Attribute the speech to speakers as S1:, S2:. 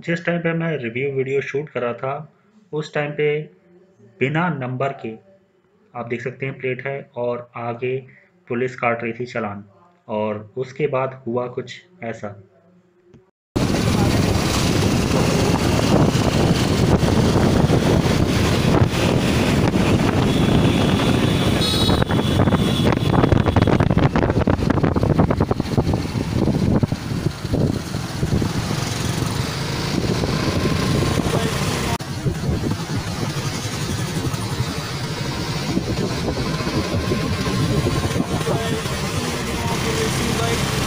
S1: जिस टाइम पे मैं रिव्यू वीडियो शूट करा था, उस टाइम पे बिना नंबर के, आप देख सकते हैं प्लेट है और आगे पुलिस काट रही थी चलान। और उसके बाद हुआ कुछ ऐसा। Thank you.